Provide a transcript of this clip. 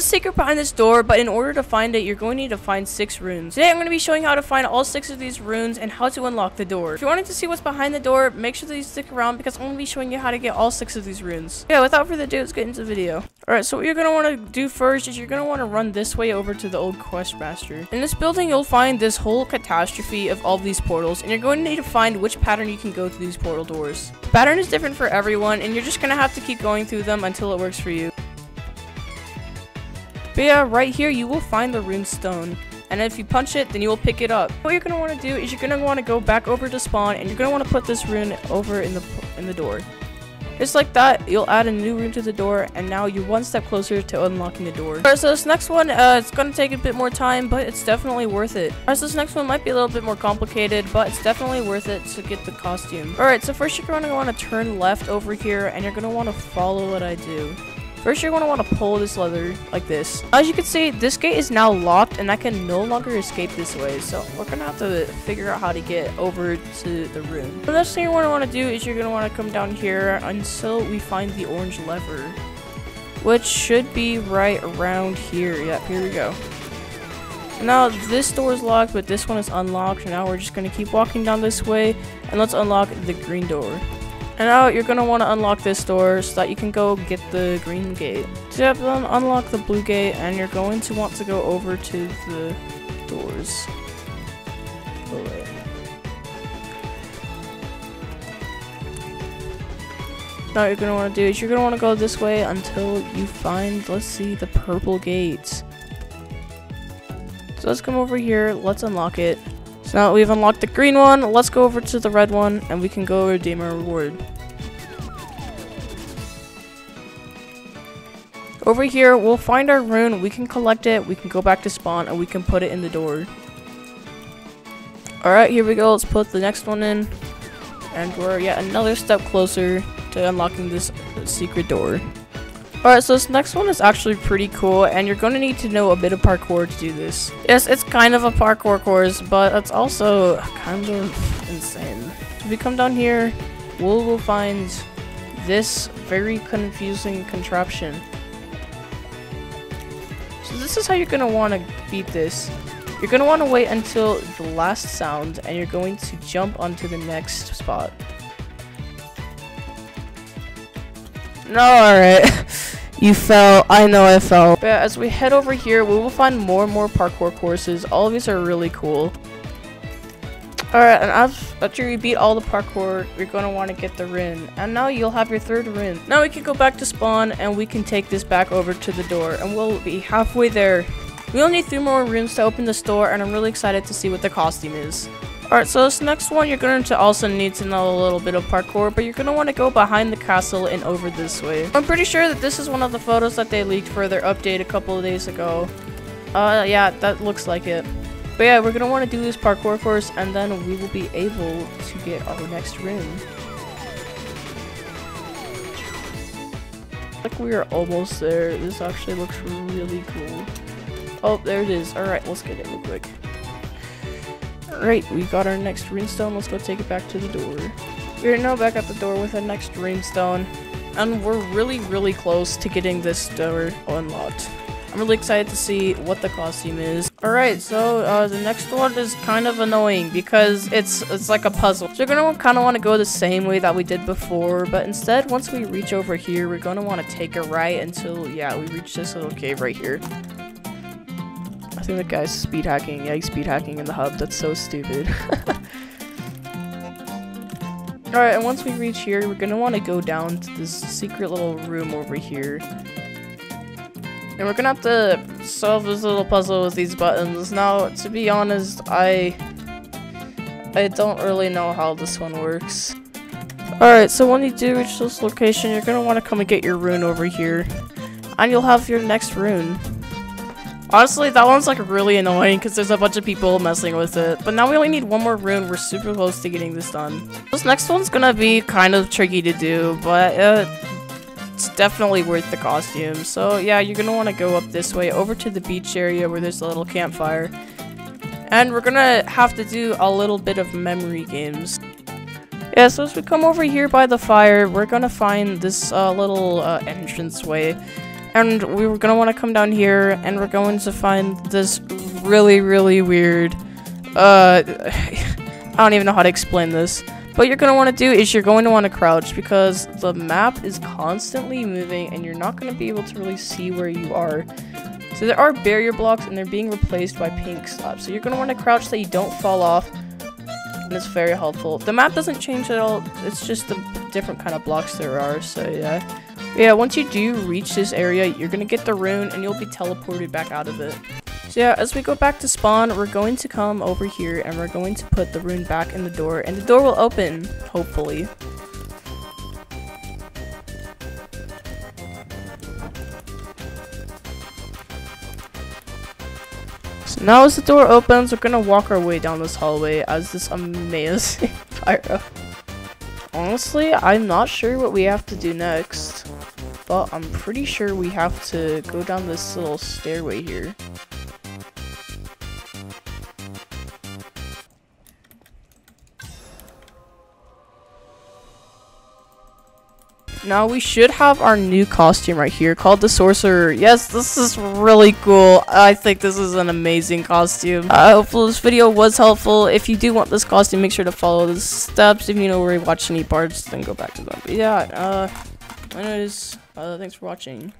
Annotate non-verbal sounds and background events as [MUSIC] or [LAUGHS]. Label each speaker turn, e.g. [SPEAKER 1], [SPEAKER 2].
[SPEAKER 1] There's a secret behind this door, but in order to find it, you're going to need to find six runes. Today, I'm going to be showing how to find all six of these runes and how to unlock the door. If you're wanting to see what's behind the door, make sure that you stick around because I'm going to be showing you how to get all six of these runes. Yeah, without further ado, let's get into the video. Alright, so what you're going to want to do first is you're going to want to run this way over to the old quest master. In this building, you'll find this whole catastrophe of all these portals, and you're going to need to find which pattern you can go through these portal doors. The pattern is different for everyone, and you're just going to have to keep going through them until it works for you. But yeah, right here you will find the rune stone. And if you punch it, then you will pick it up. What you're to want to do is you're to want to go back over to spawn and you're to want to put this rune over in the in the door. Just like that, you'll add a new rune to the door and now you're one step closer to unlocking the door. Alright, so this next one, uh, it's to take a bit more time, but it's definitely worth it. Alright, so this next one might be a little bit more complicated, but it's definitely worth it to get the costume. Alright, so first you're want to turn left over here and you're want to follow what I do. First, you're going to want to pull this lever like this. As you can see, this gate is now locked and I can no longer escape this way. So we're going to have to figure out how to get over to the room. The next thing you're going to want to do is you're going to want to come down here until we find the orange lever. Which should be right around here. Yep, here we go. Now, this door is locked, but this one is unlocked. Now we're just going to keep walking down this way. And let's unlock the green door. And now you're want to unlock this door so that you can go get the green gate. So you have to unlock the blue gate and you're going to want to go over to the doors. Oh, now you're going to want to do is you're want to go this way until you find, let's see, the purple gate. So let's come over here, let's unlock it. So now we've unlocked the green one, let's go over to the red one and we can go redeem our reward. Over here, we'll find our rune, we can collect it, we can go back to spawn, and we can put it in the door. Alright, here we go, let's put the next one in. And we're yet another step closer to unlocking this secret door. Alright, so this next one is actually pretty cool, and you're going to need to know a bit of parkour to do this. Yes, it's kind of a parkour course, but it's also kind of insane. So we come down here, we'll, we'll find this very confusing contraption. So this is how you're going to want to beat this. You're going to want to wait until the last sound, and you're going to jump onto the next spot. No, [LAUGHS] alright. [LAUGHS] you fell. I know I fell. But as we head over here, we will find more and more parkour courses. All of these are really cool. Alright, and after you beat all the parkour, you're going to want to get the rune. And now you'll have your third rune. Now we can go back to spawn, and we can take this back over to the door. And we'll be halfway there. We only need three more runes to open this door, and I'm really excited to see what the costume is. Alright, so this next one, you're going to also need to know a little bit of parkour, but you're going to want to go behind the castle and over this way. I'm pretty sure that this is one of the photos that they leaked for their update a couple of days ago. Uh, yeah, that looks like it. But yeah, we're going to want to do this parkour course, and then we will be able to get our next rune. Like we are almost there. This actually looks really cool. Oh, there it is. Alright, let's get it real quick. Alright, we got our next runestone. Let's go take it back to the door. We're now back at the door with our next runestone. And we're really, really close to getting this door unlocked. I'm really excited to see what the costume is. Alright, so uh, the next one is kind of annoying because it's it's like a puzzle. So you're going to kind of want to go the same way that we did before, but instead, once we reach over here, we're going to want to take a right until, yeah, we reach this little cave right here. Think the guy's speed hacking. Yeah, he's speed hacking in the hub. That's so stupid. [LAUGHS] Alright, and once we reach here, we're gonna want to go down to this secret little room over here. And we're gonna have to solve this little puzzle with these buttons. Now, to be honest, I... I don't really know how this one works. Alright, so when you do reach this location, you're gonna want to come and get your rune over here. And you'll have your next rune. Honestly, that one's like really annoying because there's a bunch of people messing with it. But now we only need one more rune. We're super close to getting this done. This next one's gonna be kind of tricky to do, but uh, it's definitely worth the costume. So yeah, you're gonna want to go up this way over to the beach area where there's a little campfire. And we're gonna have to do a little bit of memory games. Yeah, so as we come over here by the fire, we're gonna find this uh, little uh, entrance way. And we were gonna want to come down here, and we're going to find this really, really weird. Uh, [LAUGHS] I don't even know how to explain this. What you're to want to do is you're going to want to crouch because the map is constantly moving and you're not to be able to really see where you are. So there are barrier blocks and they're being replaced by pink slabs. So you're to want to crouch so you don't fall off. And it's very helpful. The map doesn't change at all. It's just the different kind of blocks there are. So yeah. Yeah, once you do reach this area, you're going to get the rune and you'll be teleported back out of it. So yeah, as we go back to spawn, we're going to come over here and we're going to put the rune back in the door and the door will open, hopefully. So now as the door opens, we're gonna walk our way down this hallway as this amazing [LAUGHS] pyro. Honestly, I'm not sure what we have to do next, but I'm pretty sure we have to go down this little stairway here. Now we should have our new costume right here called the Sorcerer. Yes, this is really cool. I think this is an amazing costume. I uh, this video was helpful. If you do want this costume, make sure to follow the steps. If you know where you watch any parts, then go back to them. But yeah, uh, anyways, uh, thanks for watching.